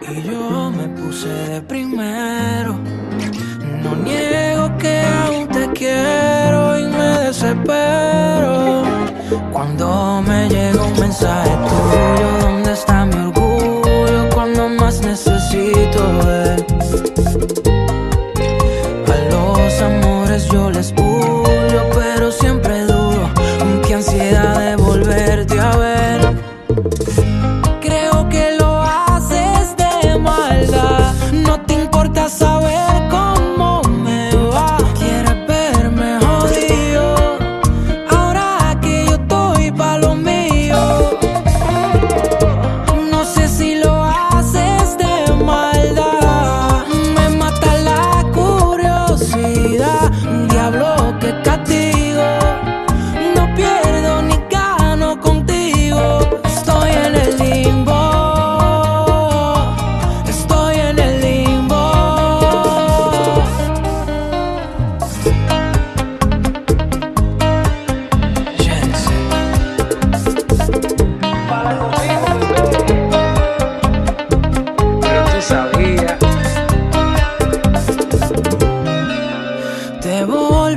Y yo me puse de primero. No niego que aún te quiero y me desespero. Cuando me llega un mensaje tuyo,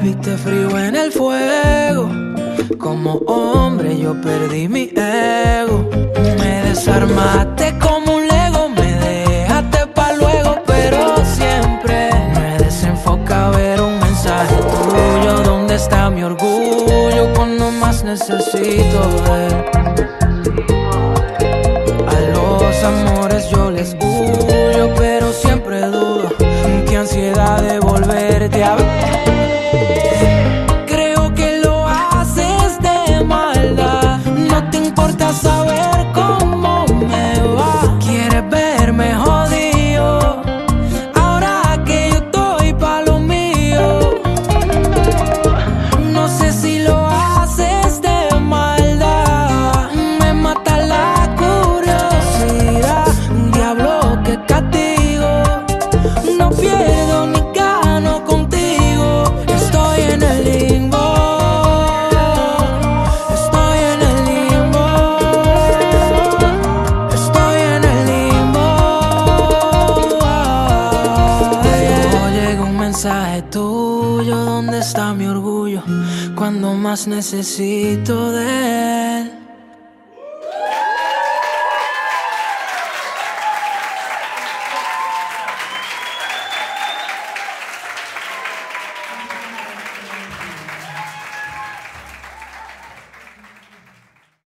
Te volviste frío en el fuego. Como hombre yo perdí mi ego. Me desarmaste como un lego. Me dejaste pa' luego, pero siempre me desenfoca ver un mensaje tuyo. ¿Dónde está mi orgullo cuando más necesito él? A los amores yo les huyo, pero siempre dudo. Qué ansiedad de volverte a ver. Mensaje tuyo. ¿Dónde está mi orgullo? Cuando más necesito de él.